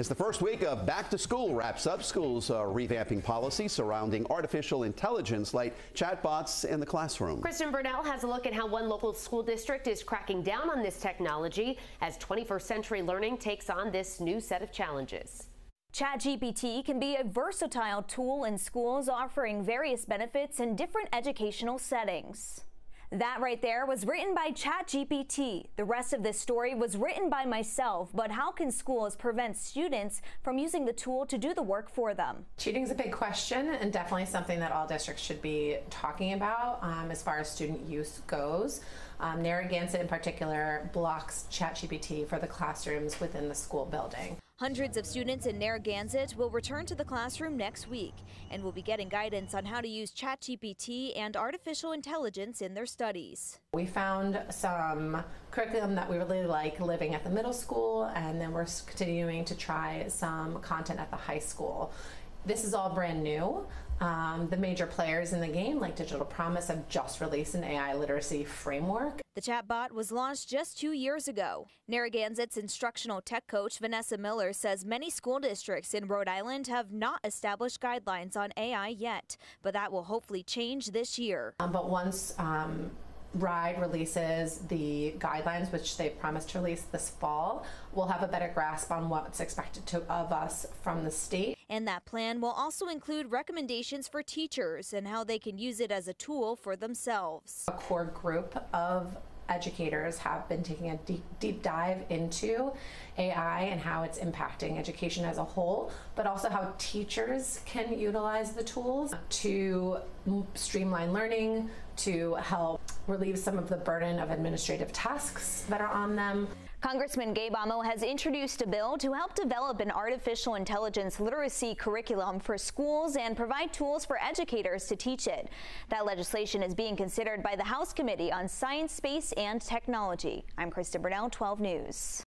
As the first week of back to school wraps up, schools are revamping policies surrounding artificial intelligence like chatbots in the classroom. Kristen Burnell has a look at how one local school district is cracking down on this technology as 21st century learning takes on this new set of challenges. ChatGPT can be a versatile tool in schools offering various benefits in different educational settings. That right there was written by ChatGPT. The rest of this story was written by myself, but how can schools prevent students from using the tool to do the work for them? Cheating is a big question and definitely something that all districts should be talking about um, as far as student use goes. Um, Narragansett in particular blocks ChatGPT for the classrooms within the school building. Hundreds of students in Narragansett will return to the classroom next week and will be getting guidance on how to use ChatGPT and artificial intelligence in their studies. We found some curriculum that we really like living at the middle school, and then we're continuing to try some content at the high school. This is all brand new. Um, the major players in the game, like Digital Promise, have just released an AI literacy framework. The chatbot was launched just two years ago. Narragansett's instructional tech coach Vanessa Miller says many school districts in Rhode Island have not established guidelines on AI yet, but that will hopefully change this year. Um, but once um, RIDE releases the guidelines, which they promised to release this fall, we'll have a better grasp on what's expected to, of us from the state. And that plan will also include recommendations for teachers and how they can use it as a tool for themselves. A core group of educators have been taking a deep, deep dive into AI and how it's impacting education as a whole, but also how teachers can utilize the tools to streamline learning, to help relieve some of the burden of administrative tasks that are on them. Congressman Gabe Amo has introduced a bill to help develop an artificial intelligence literacy curriculum for schools and provide tools for educators to teach it. That legislation is being considered by the House Committee on Science, Space, and Technology. I'm Kristen Burnell, 12 News.